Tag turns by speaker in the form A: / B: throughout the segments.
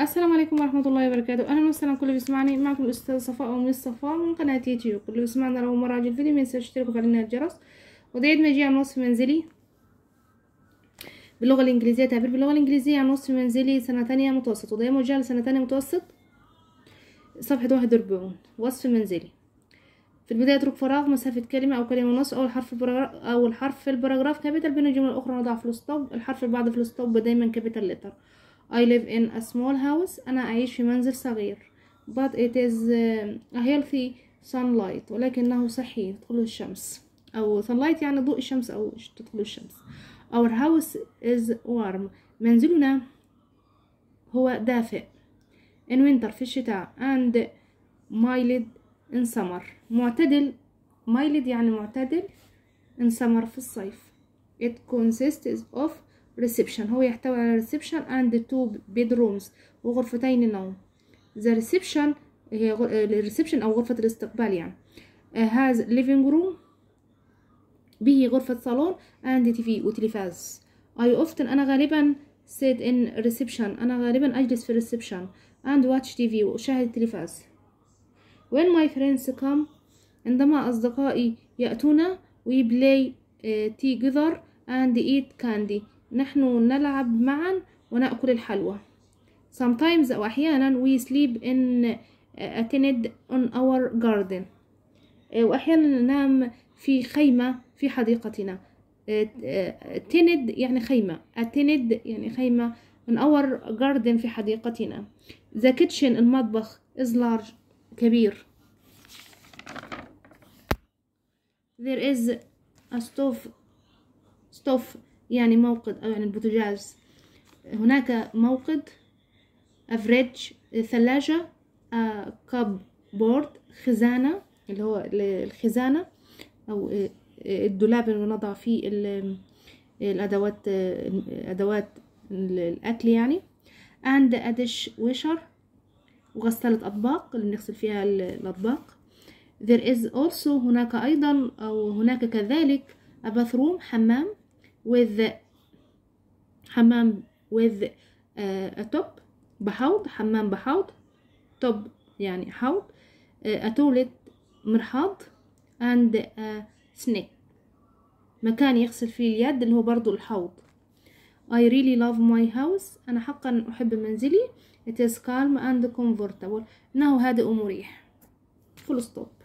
A: السلام عليكم ورحمة الله وبركاته. أهلا وسهلا. كل بيسمعني معكم الأستاذ صفاء أو Miss صفاء من قناة يوتيوب. كل بيسمعنا لو مرة عجل الفيديو مينساش تشتركوا وتفعلوا الجرس. وضعية إدماجية عن وصف منزلي. باللغة الإنجليزية تعبير باللغة الإنجليزية عن وصف منزلي سنة تانية متوسط. وده موجه لسنة تانية متوسط. صفحة واحد وأربعون وصف منزلي. في البداية اترك فراغ مسافة كلمة أو كلمة ونص. أول حرف ال paragraph أول في ال paragraph capital بين الجملة الأخرى نضع full stop الحرف اللي بعد full stop دايما capital letter I live in a small house أنا أعيش في منزل صغير but it is uh, a healthy sunlight ولكنه صحي تدخله الشمس أو sunlight يعني ضوء الشمس أو تدخله الشمس our house is warm منزلنا هو دافئ in winter في الشتاء and mild in summer معتدل mild يعني معتدل in summer في الصيف it consists of reception هو يحتوي على reception and two bedrooms وغرفتين نوم the reception هي الريسبشن أو غرفة الاستقبال يعني has living room به غرفة صالون and TV وتلفاز I often أنا غالبا sit in reception أنا غالبا أجلس في reception and watch TV وأشاهد التلفاز when my friends come عندما أصدقائي يأتون we play uh, together and eat candy نحن نلعب معا ونأكل الحلوى. Sometimes أو أحيانا we sleep in a tent on our garden. وأحيانا ننام في خيمة في حديقتنا. تند يعني خيمة. أتند يعني خيمة in our garden في حديقتنا. The kitchen المطبخ is large كبير. There is a stove stove يعني موقد أو يعني البوتاجاز هناك موقد a fridge ثلاجة cupboard خزانة اللي هو الخزانة أو الدولاب اللي نضع فيه الأدوات أدوات الأكل يعني. And a dish washer وغسالة أطباق اللي بنغسل فيها الأطباق. There is also هناك أيضا أو هناك كذلك a bathroom حمام. With حمام with uh, a top بحوض حمام بحوض top يعني حوض uh, a toilet مرحاض and a snake. مكان يغسل فيه اليد اللي هو برضو الحوض. I really love my house. أنا حقا أحب منزلي. It is calm and comfortable. إنه هادئ ومريح full stop.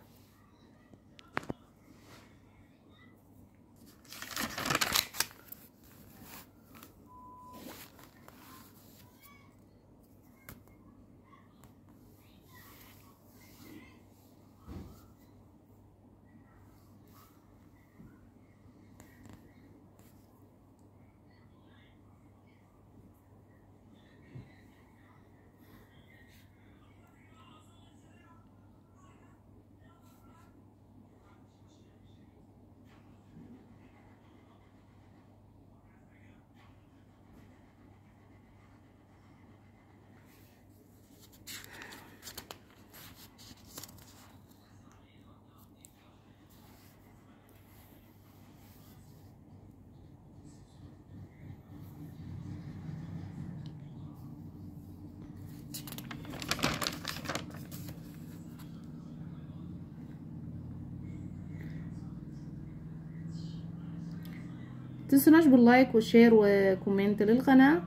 A: تنسوناش بال like وال share و comment للقناة.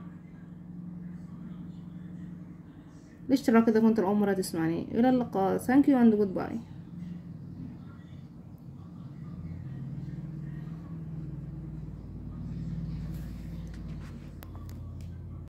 A: الاشتراك إذا كنت اول مرة تسمعني. إلى اللقاء. you and goodbye